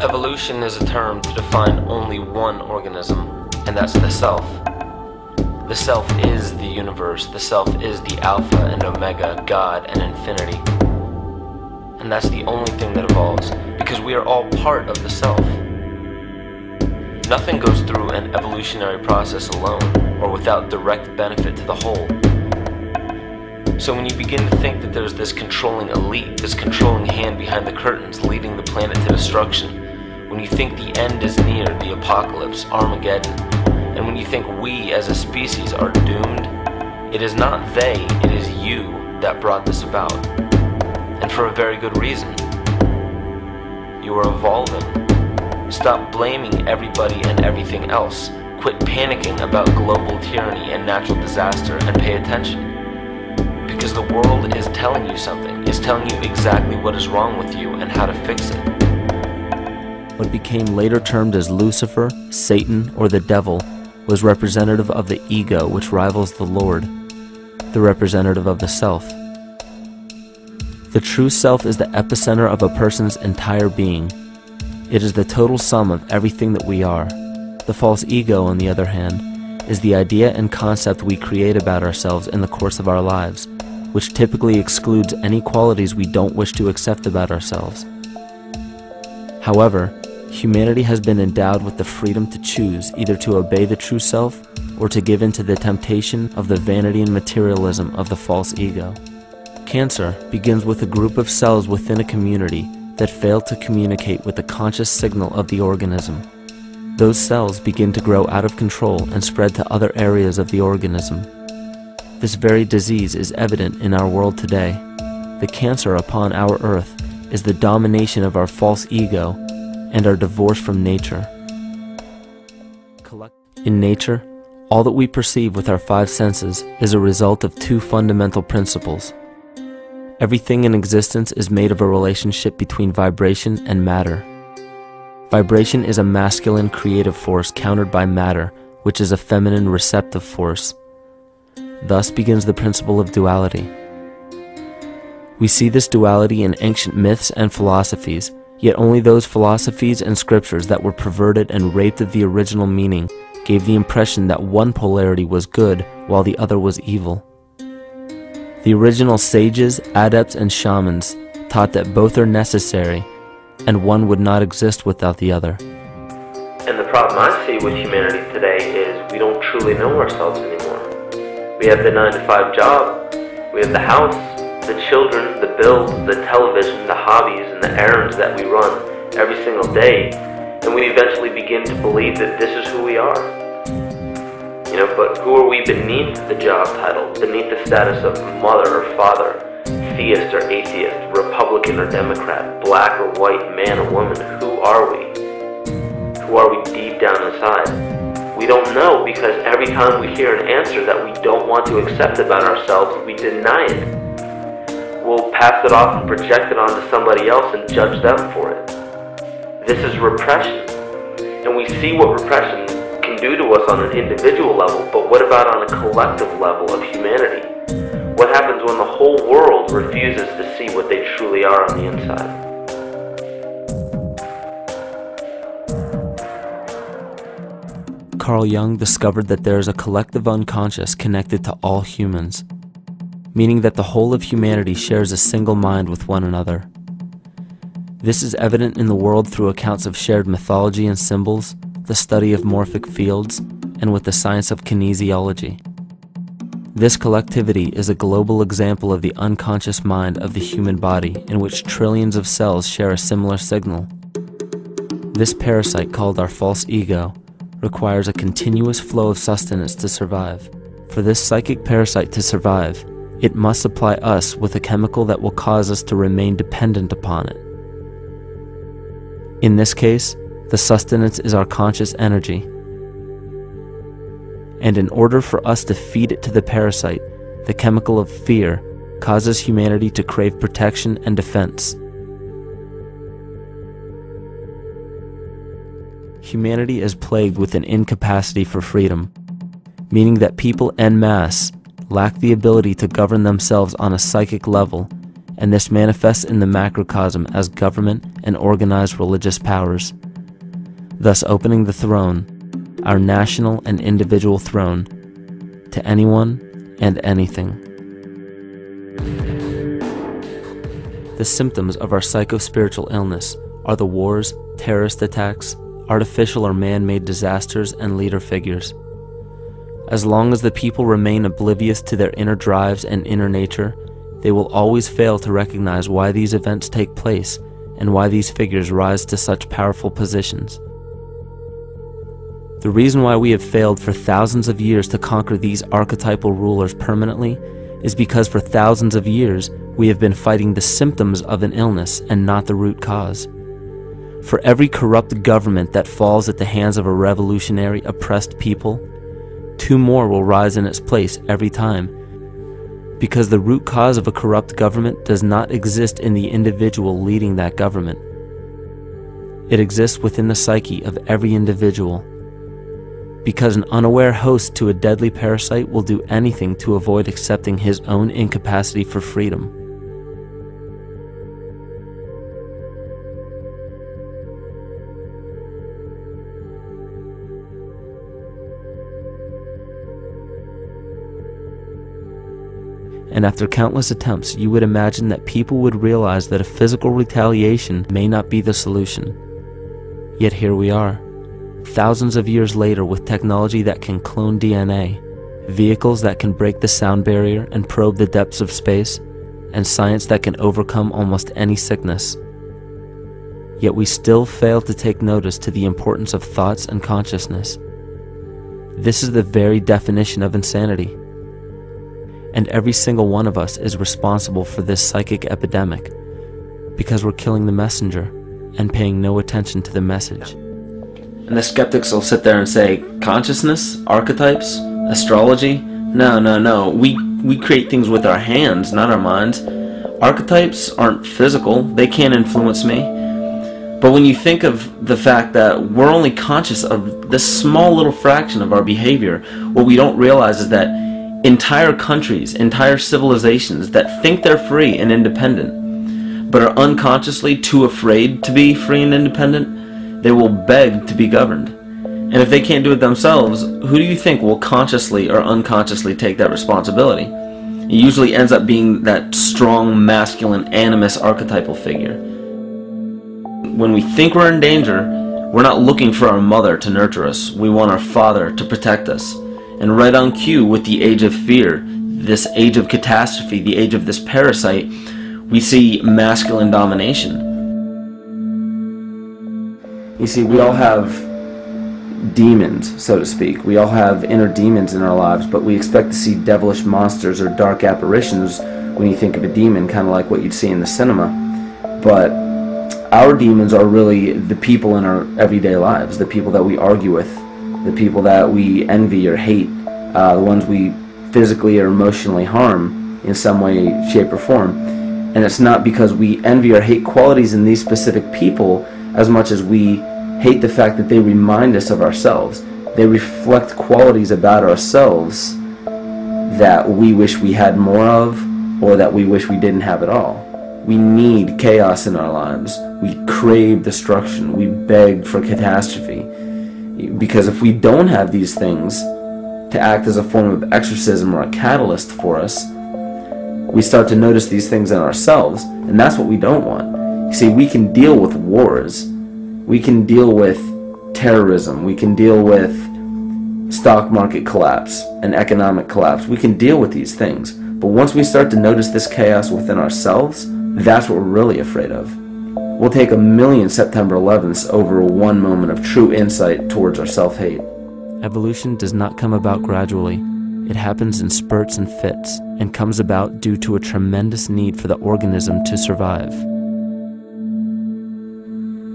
Evolution is a term to define only one organism, and that's the self. The self is the universe, the self is the Alpha and Omega, God and infinity. And that's the only thing that evolves, because we are all part of the self. Nothing goes through an evolutionary process alone, or without direct benefit to the whole. So when you begin to think that there's this controlling elite, this controlling hand behind the curtains leading the planet to destruction, when you think the end is near, the apocalypse, Armageddon, and when you think we as a species are doomed, it is not they, it is you that brought this about. And for a very good reason. You are evolving. Stop blaming everybody and everything else. Quit panicking about global tyranny and natural disaster and pay attention. Because the world is telling you something, is telling you exactly what is wrong with you and how to fix it. What became later termed as Lucifer, Satan, or the devil was representative of the ego which rivals the Lord, the representative of the self. The true self is the epicenter of a person's entire being. It is the total sum of everything that we are. The false ego, on the other hand, is the idea and concept we create about ourselves in the course of our lives, which typically excludes any qualities we don't wish to accept about ourselves. However, Humanity has been endowed with the freedom to choose either to obey the true self or to give in to the temptation of the vanity and materialism of the false ego. Cancer begins with a group of cells within a community that fail to communicate with the conscious signal of the organism. Those cells begin to grow out of control and spread to other areas of the organism. This very disease is evident in our world today. The cancer upon our earth is the domination of our false ego and our divorce from nature. In nature, all that we perceive with our five senses is a result of two fundamental principles. Everything in existence is made of a relationship between vibration and matter. Vibration is a masculine creative force countered by matter, which is a feminine receptive force. Thus begins the principle of duality. We see this duality in ancient myths and philosophies, Yet only those philosophies and scriptures that were perverted and raped of the original meaning gave the impression that one polarity was good while the other was evil. The original sages, adepts, and shamans taught that both are necessary and one would not exist without the other. And the problem I see with humanity today is we don't truly know ourselves anymore. We have the 9 to 5 job, we have the house, the children, the bills, the television, the hobbies, and the errands that we run every single day, and we eventually begin to believe that this is who we are. You know, but who are we beneath the job title, beneath the status of mother or father, theist or atheist, Republican or Democrat, black or white, man or woman? Who are we? Who are we deep down inside? We don't know because every time we hear an answer that we don't want to accept about ourselves, we deny it we'll pass it off and project it onto somebody else and judge them for it. This is repression. And we see what repression can do to us on an individual level, but what about on a collective level of humanity? What happens when the whole world refuses to see what they truly are on the inside? Carl Jung discovered that there is a collective unconscious connected to all humans meaning that the whole of humanity shares a single mind with one another. This is evident in the world through accounts of shared mythology and symbols, the study of morphic fields, and with the science of kinesiology. This collectivity is a global example of the unconscious mind of the human body in which trillions of cells share a similar signal. This parasite called our false ego requires a continuous flow of sustenance to survive. For this psychic parasite to survive, it must supply us with a chemical that will cause us to remain dependent upon it. In this case, the sustenance is our conscious energy. And in order for us to feed it to the parasite, the chemical of fear causes humanity to crave protection and defense. Humanity is plagued with an incapacity for freedom, meaning that people en masse lack the ability to govern themselves on a psychic level and this manifests in the macrocosm as government and organized religious powers, thus opening the throne, our national and individual throne, to anyone and anything. The symptoms of our psychospiritual illness are the wars, terrorist attacks, artificial or man made disasters, and leader figures. As long as the people remain oblivious to their inner drives and inner nature, they will always fail to recognize why these events take place and why these figures rise to such powerful positions. The reason why we have failed for thousands of years to conquer these archetypal rulers permanently is because for thousands of years we have been fighting the symptoms of an illness and not the root cause. For every corrupt government that falls at the hands of a revolutionary, oppressed people, two more will rise in its place every time because the root cause of a corrupt government does not exist in the individual leading that government. It exists within the psyche of every individual. Because an unaware host to a deadly parasite will do anything to avoid accepting his own incapacity for freedom. And after countless attempts, you would imagine that people would realize that a physical retaliation may not be the solution. Yet here we are, thousands of years later with technology that can clone DNA, vehicles that can break the sound barrier and probe the depths of space, and science that can overcome almost any sickness. Yet we still fail to take notice to the importance of thoughts and consciousness. This is the very definition of insanity and every single one of us is responsible for this psychic epidemic because we're killing the messenger and paying no attention to the message. And the skeptics will sit there and say, consciousness, archetypes, astrology? No, no, no. We we create things with our hands, not our minds. Archetypes aren't physical. They can't influence me. But when you think of the fact that we're only conscious of this small little fraction of our behavior, what we don't realize is that entire countries, entire civilizations that think they're free and independent, but are unconsciously too afraid to be free and independent, they will beg to be governed. And if they can't do it themselves, who do you think will consciously or unconsciously take that responsibility? It usually ends up being that strong, masculine, animus archetypal figure. When we think we're in danger, we're not looking for our mother to nurture us. We want our father to protect us and right on cue with the age of fear, this age of catastrophe, the age of this parasite, we see masculine domination. You see, we all have demons, so to speak. We all have inner demons in our lives, but we expect to see devilish monsters or dark apparitions when you think of a demon, kind of like what you'd see in the cinema. But our demons are really the people in our everyday lives, the people that we argue with, the people that we envy or hate, uh, the ones we physically or emotionally harm in some way, shape, or form. And it's not because we envy or hate qualities in these specific people as much as we hate the fact that they remind us of ourselves. They reflect qualities about ourselves that we wish we had more of or that we wish we didn't have at all. We need chaos in our lives. We crave destruction. We beg for catastrophe. Because if we don't have these things to act as a form of exorcism or a catalyst for us, we start to notice these things in ourselves, and that's what we don't want. You see, we can deal with wars, we can deal with terrorism, we can deal with stock market collapse and economic collapse. We can deal with these things. But once we start to notice this chaos within ourselves, that's what we're really afraid of. We'll take a million September 11ths over one moment of true insight towards our self hate. Evolution does not come about gradually. It happens in spurts and fits, and comes about due to a tremendous need for the organism to survive.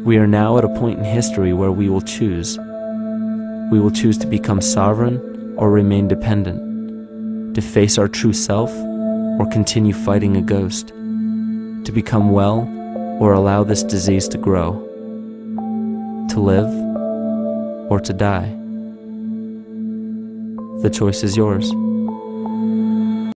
We are now at a point in history where we will choose. We will choose to become sovereign or remain dependent, to face our true self or continue fighting a ghost, to become well or allow this disease to grow, to live or to die. The choice is yours.